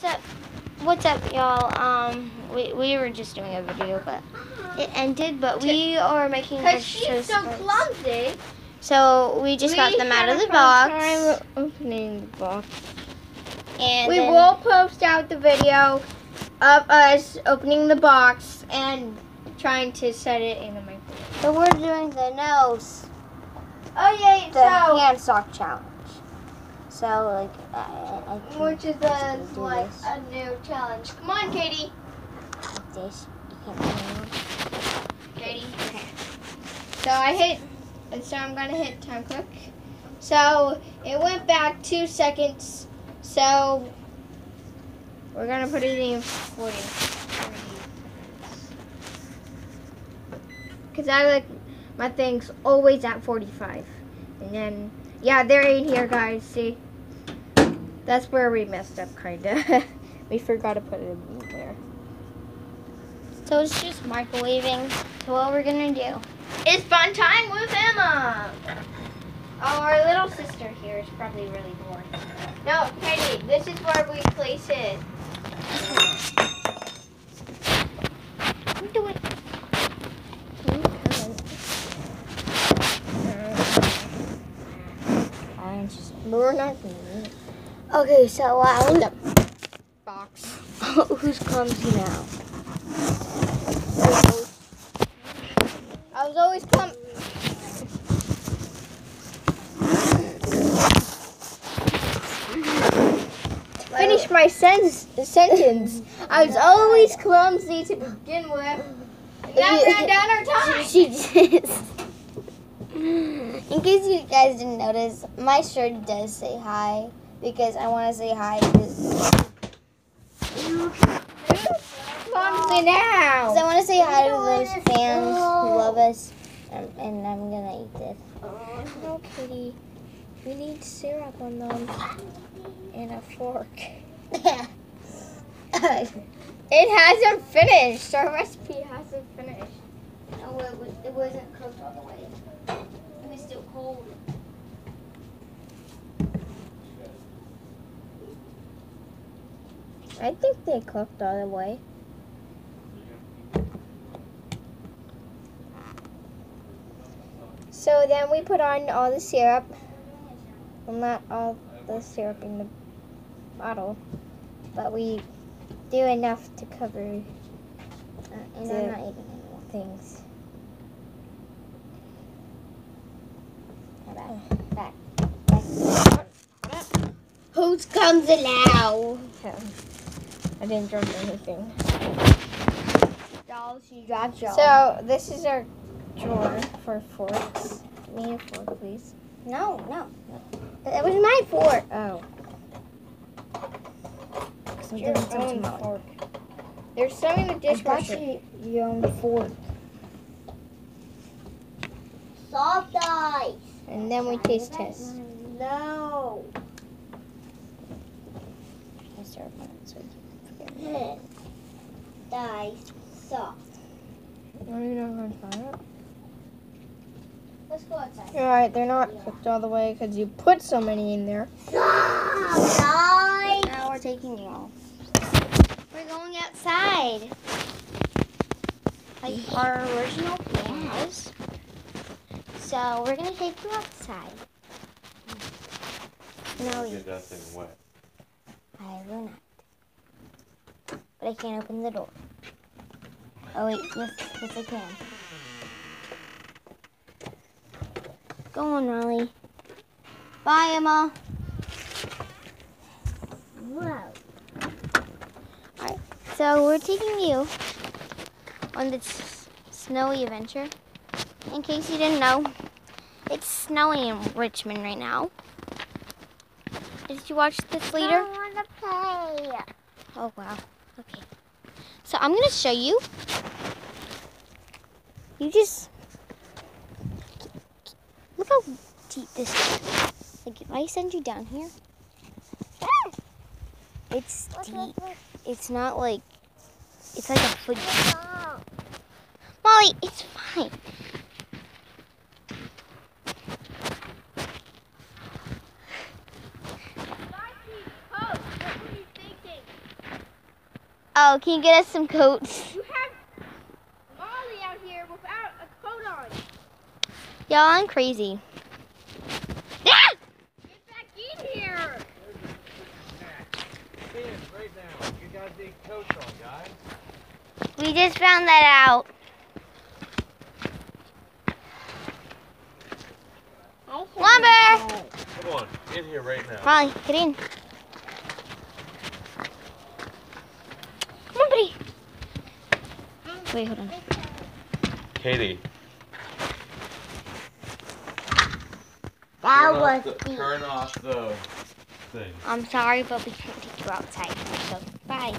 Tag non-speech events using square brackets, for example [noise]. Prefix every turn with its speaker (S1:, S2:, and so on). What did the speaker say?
S1: What's up? What's up, y'all? Um, we, we were just doing a video, but it ended. But we are making
S2: Because
S1: French
S2: she's so
S1: bites.
S2: clumsy.
S1: So we just got them out of the box,
S2: time opening the box.
S1: and
S2: we will post out the video of us opening the box and trying to set it in the microwave.
S1: So we're doing the nose,
S2: Oh yeah,
S1: the hand sock challenge. So like, I, I,
S2: which is a like
S1: this.
S2: a new challenge. Come on, Katie.
S1: like this. You can't.
S2: Katie. Okay. So I hit. And so I'm gonna hit time click. So it went back two seconds. So we're gonna put it in 40. 40 Cause I like my things always at 45. And then yeah, they're in here, guys. See, that's where we messed up, kinda. [laughs] we forgot to put it in there.
S1: So it's just microwaving. So what we're gonna do?
S2: It's fun time with Emma. Oh, our little sister here is probably really bored. No, Katie, this is where we place it.
S1: Do it.
S2: We're not doing it.
S1: Okay, so uh, loud.
S2: Box. [laughs]
S1: Who's clumsy now?
S2: I was always come. Finish my sen- sentence. I was always clumsy to begin with. Now we ran [laughs] down our time.
S1: She just. [laughs] In case you guys didn't notice, my shirt does say hi because I want to say hi because
S2: Clumsy now.
S1: I want to say hi to those fans who love us, and, and I'm gonna eat this.
S2: Oh, no, Kitty. We need syrup on them and a fork. [laughs] It hasn't finished. Our recipe hasn't finished.
S1: No, it, was, it wasn't cooked all the way. It was still cold.
S2: I think they cooked all the way. So then we put on all the syrup. Well, not all the syrup in the bottle, but we do enough to cover
S1: Uh, and
S2: The-
S1: I'm not eating anymore.
S2: things.
S1: Back, back, back.
S2: Who's comes now? I didn't drop anything.
S1: Dolls, you got y'all.
S2: So this is our drawer for forks. Give me a fork, please.
S1: no, no. That was my fork.
S2: Oh. Your
S1: giving some to
S2: own fork. There's some in the dishwasher.
S1: you your own fork. Soft ice.
S2: And then we taste test.
S1: No.
S2: I start it you can forget.
S1: Dice soft.
S2: Are you not going to try it?
S1: Let's go outside.
S2: Alright, they're not cooked all the way because you put so many in there.
S1: Outside. Now we're taking you all. We're going outside. Like our original plan was. So we're gonna take you outside. No,
S3: Get that thing wet.
S1: I will not. But I can't open the door. Oh wait, yes, yes I can. Go on, Molly. Bye, Emma. Whoa. Alright, so we're taking you on this snowy adventure. In case you didn't know, it's snowy in Richmond right now. Did you watch this later?
S4: I want to play.
S1: Oh wow. Okay. So I'm gonna show you. You just look how deep this is. Like if I send you down here, ah, it's deep. It's not like it's like a foot. Molly, it's fine. Oh, can you get us some coats?
S2: You have Molly out here without a coat on.
S1: Y'all, I'm crazy. Ah!
S2: Get back in here.
S3: Right now. You got big coats on, guys.
S1: We just found that out. Lumber!
S3: Come on, in here right now.
S1: Molly, get in. Come on, buddy. Wait, hold on.
S3: Katie.
S1: That
S3: turn
S1: was
S3: off the. Turn off the thing.
S1: I'm sorry, but we can't take you outside. So, bye.